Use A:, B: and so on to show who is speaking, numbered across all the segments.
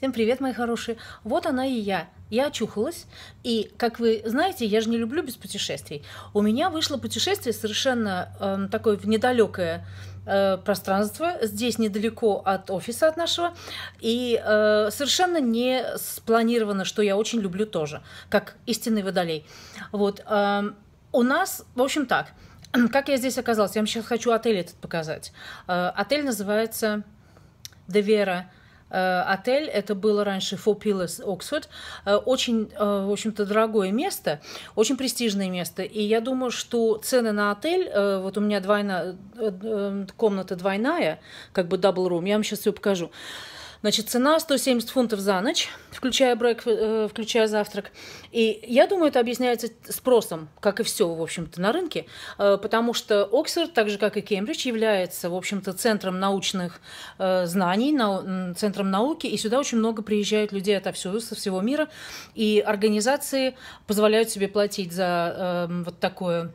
A: Всем привет, мои хорошие. Вот она и я. Я очухалась, и, как вы знаете, я же не люблю без путешествий. У меня вышло путешествие совершенно э, такое в недалекое э, пространство, здесь недалеко от офиса от нашего, и э, совершенно не спланировано, что я очень люблю тоже, как истинный водолей. Вот. Э, у нас, в общем, так. Как я здесь оказалась? Я вам сейчас хочу отель этот показать. Э, отель называется Девера отель. Это было раньше Four Pillars Oxford. Э, очень, э, в общем-то, дорогое место, очень престижное место. И я думаю, что цены на отель, вот у меня двойная, комната двойная, как бы double room, я вам сейчас все покажу. Значит, цена 170 фунтов за ночь, включая, брейк, э, включая завтрак. И я думаю, это объясняется спросом, как и все, в общем-то, на рынке, э, потому что Оксфорд, так же, как и Кембридж, является, в общем-то, центром научных э, знаний, центром науки, и сюда очень много приезжают людей отовсюду, со всего мира, и организации позволяют себе платить за вот такое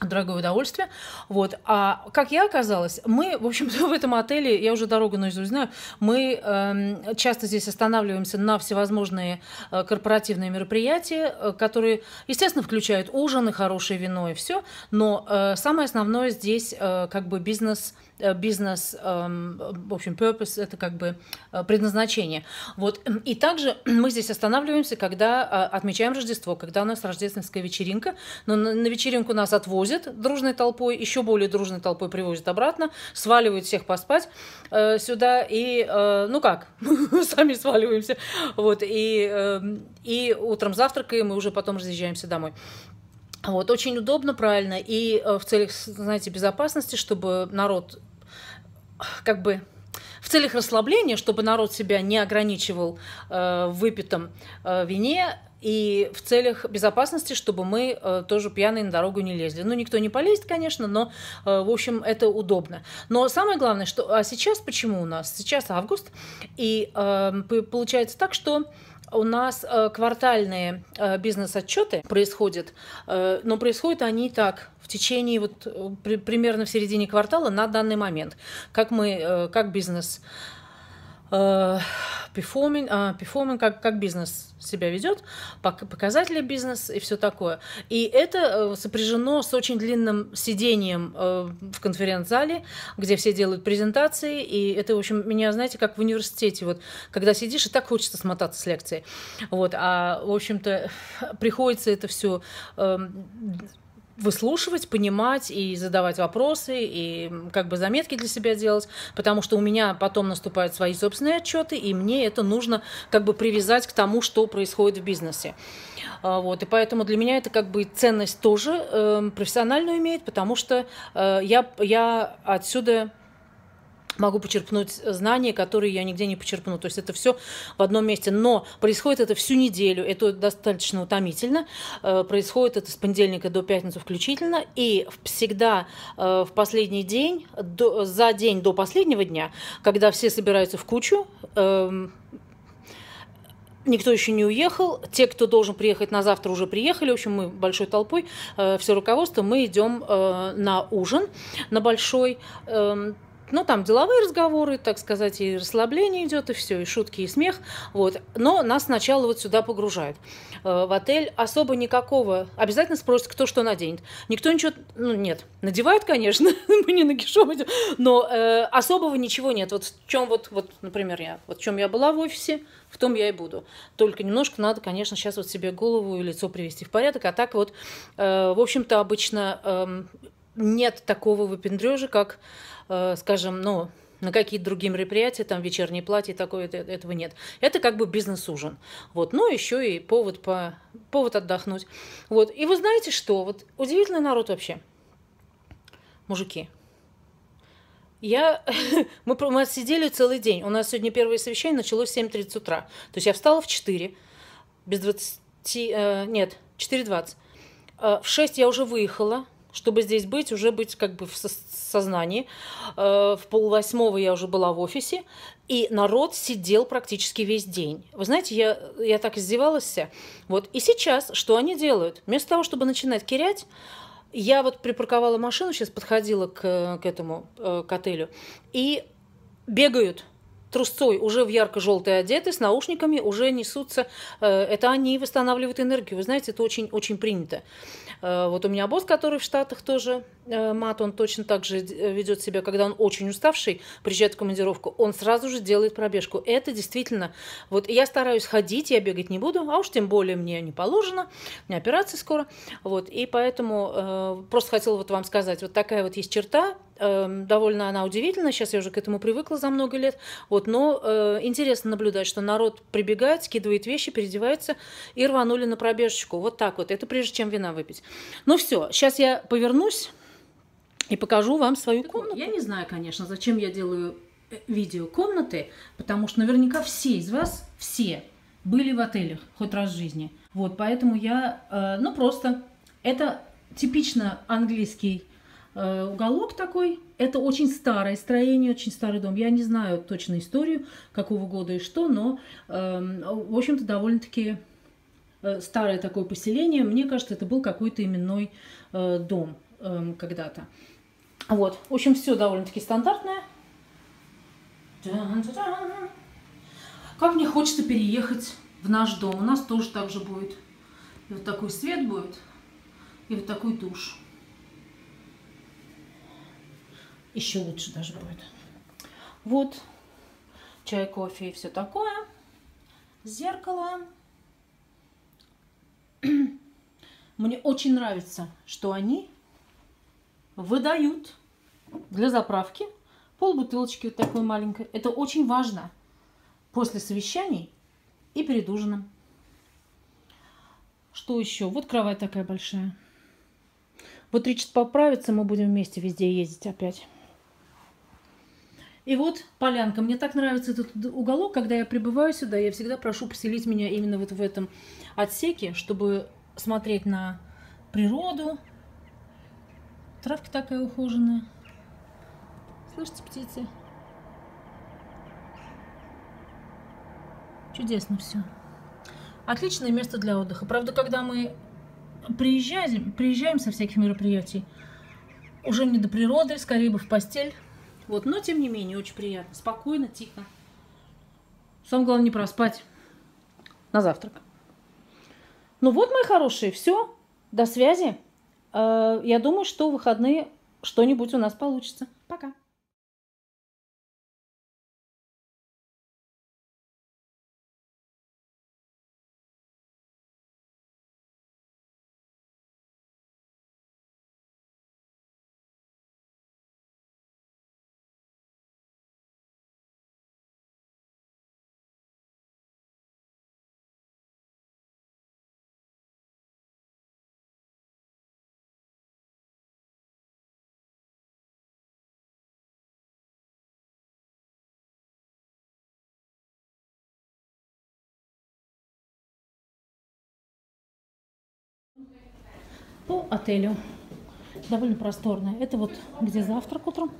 A: дорогое удовольствие. Вот. А как я оказалась, мы, в общем-то, в этом отеле, я уже дорогу наизусть знаю, мы э, часто здесь останавливаемся на всевозможные э, корпоративные мероприятия, э, которые, естественно, включают ужин и хорошее вино и все, но э, самое основное здесь э, как бы бизнес – бизнес, эм, в общем, purpose – это как бы э, предназначение. Вот. И также мы здесь останавливаемся, когда э, отмечаем Рождество, когда у нас рождественская вечеринка. Но на вечеринку нас отвозят дружной толпой, еще более дружной толпой привозят обратно, сваливают всех поспать сюда и, ну как, сами сваливаемся. Вот. И, эм, и утром завтракаем, и уже потом разъезжаемся домой. Вот, очень удобно, правильно, и в целях, знаете, безопасности, чтобы народ как бы в целях расслабления, чтобы народ себя не ограничивал э, выпитом э, вине, и в целях безопасности, чтобы мы э, тоже пьяные на дорогу не лезли. Ну, никто не полезет, конечно, но, э, в общем, это удобно. Но самое главное, что... А сейчас почему у нас? Сейчас август, и э, получается так, что у нас э, квартальные э, бизнес-отчеты происходят, э, но происходят они так в течение вот при, примерно в середине квартала на данный момент. Как мы, как business performing, э, performing как, как бизнес себя ведет, показатели бизнес и все такое. И это э, сопряжено с очень длинным сидением э, в конференц-зале, где все делают презентации, и это, в общем, меня, знаете, как в университете, вот, когда сидишь, и так хочется смотаться с лекции. Вот, а, в общем-то, приходится это все эм, выслушивать, понимать и задавать вопросы, и как бы заметки для себя делать, потому что у меня потом наступают свои собственные отчеты, и мне это нужно как бы привязать к тому, что происходит в бизнесе. А, вот, и поэтому для меня это как бы ценность тоже э, профессиональную имеет, потому что э, я, я отсюда могу почерпнуть знания, которые я нигде не почерпну. То есть это все в одном месте. Но происходит это всю неделю, это достаточно утомительно. Э, происходит это с понедельника до пятницы включительно. И всегда э, в последний день, за день до последнего дня, когда все собираются в кучу, эм, Никто еще не уехал. Те, кто должен приехать на завтра, уже приехали. В общем, мы большой толпой, э, все руководство, мы идем на ужин, на большой. Эм, ну, там деловые разговоры, так сказать, и расслабление идет, и все, и шутки, и смех. Вот. Но нас сначала вот сюда погружают. Э, в отель особо никакого... Обязательно спросят, кто что наденет. Никто ничего... Ну, нет. Надевают, конечно, мы не нагишом идем, но э, особого ничего нет. Вот в чем вот, вот, например, я... Вот в чем я была в офисе, в том я и буду. Только немножко надо, конечно, сейчас вот себе голову и лицо привести в порядок, а так вот, э, в общем-то, обычно э, нет такого выпендрежа, как Э, скажем, ну, на какие-то другие мероприятия, там вечерние платья, такое, этого нет. Это как бы бизнес-ужин. Вот. Ну, еще и повод, по, повод отдохнуть. Вот. И вы знаете что? Вот удивительный народ вообще. Мужики. Я, мы, мы сидели целый день. У нас сегодня первое совещание началось в 7.30 утра. То есть я встала в 4, без 20, э, нет, 4.20. Э, в 6 я уже выехала, чтобы здесь быть, уже быть как бы в сознании. Э, в полвосьмого я уже была в офисе, и народ сидел практически весь день. Вы знаете, я, я так издевалась. Вот. И сейчас что они делают? Вместо того, чтобы начинать кирять, я вот припарковала машину, сейчас подходила к, к этому, э, к отелю, и бегают трусцой, уже в ярко-желтые одеты, с наушниками, уже несутся. Э, это они восстанавливают энергию. Вы знаете, это очень, очень принято. Э, вот у меня босс, который в Штатах тоже мат, он точно так же ведет себя, когда он очень уставший, приезжает в командировку, он сразу же делает пробежку. Это действительно, вот я стараюсь ходить, я бегать не буду, а уж тем более мне не положено, у меня операция скоро, вот, и поэтому э, просто хотела вот вам сказать, вот такая вот есть черта, Эм, довольно она удивительна, сейчас я уже к этому привыкла за много лет, вот, но э, интересно наблюдать, что народ прибегает, скидывает вещи, переодевается и рванули на пробежечку, вот так вот, это прежде чем вина выпить. Ну все, сейчас я повернусь и покажу вам свою комнату. Я не знаю, конечно, зачем я делаю э, видео комнаты, потому что наверняка все из вас, все были в отелях хоть раз в жизни. Вот, поэтому я, э, ну просто, это типично английский Э, уголок такой. Это очень старое строение, очень старый дом. Я не знаю точно историю, какого года и что, но, эм, в общем-то, довольно-таки э, старое такое поселение. Мне кажется, это был какой-то именной э, дом эм, когда-то. Вот, в общем, все довольно-таки стандартное. Как мне хочется переехать в наш дом. У нас тоже так же будет. И вот такой свет будет, и вот такой душ еще лучше даже будет. Вот чай, кофе и все такое. Зеркало. Мне очень нравится, что они выдают для заправки пол бутылочки вот такой маленькой. Это очень важно после совещаний и перед ужином. Что еще? Вот кровать такая большая. Вот Ричард поправится, мы будем вместе везде ездить опять. И вот полянка. Мне так нравится этот уголок, когда я прибываю сюда, я всегда прошу поселить меня именно вот в этом отсеке, чтобы смотреть на природу. Травка такая ухоженная. Слышите, птицы? Чудесно все. Отличное место для отдыха. Правда, когда мы приезжаем, приезжаем со всяких мероприятий, уже не до природы, скорее бы в постель. Вот, но тем не менее, очень приятно. Спокойно, тихо. Самое главное не проспать на завтрак. Ну вот, мои хорошие, все. До связи. Э, я думаю, что в выходные что-нибудь у нас получится. По отелю. Довольно просторная. Это вот где завтрак утром.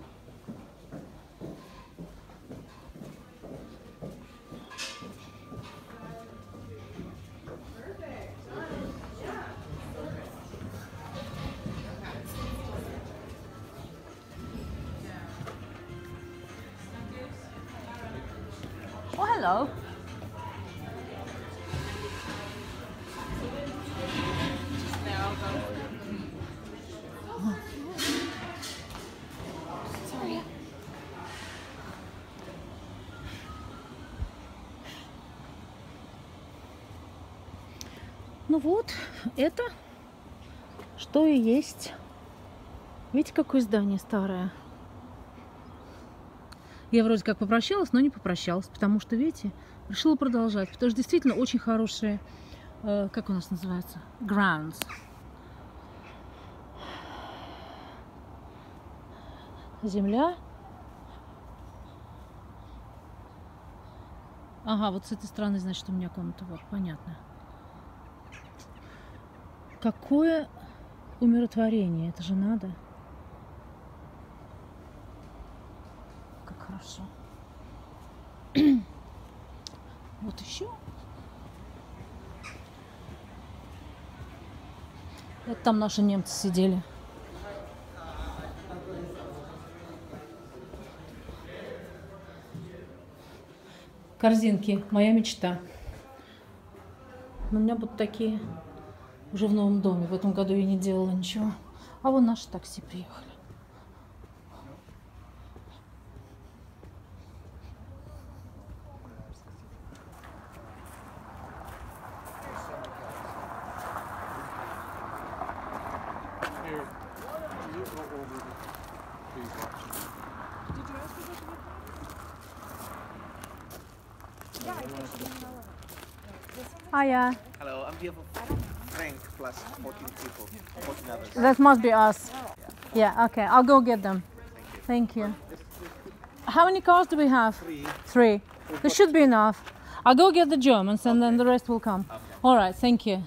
A: Oh, hello. Ну вот, это что и есть. Видите, какое здание старое. Я вроде как попрощалась, но не попрощалась, потому что, видите, решила продолжать. Потому что действительно очень хорошие, э, как у нас называется, grounds. Земля. Ага, вот с этой стороны, значит, у меня комната. Вот, понятно. Какое умиротворение, это же надо. Как хорошо. вот еще. Это там наши немцы сидели. корзинки. Моя мечта. У меня будут такие уже в новом доме. В этом году я не делала ничего. А вон наши такси приехали. Hiya.
B: Hello, I'm here for plus 14 people, 14 others.
A: That must be us. Yeah, okay. I'll go get them. Thank you. How many cars do we have?
B: Three.
A: Three. This should be enough. I'll go get the Germans and then the rest will come. All right, thank you.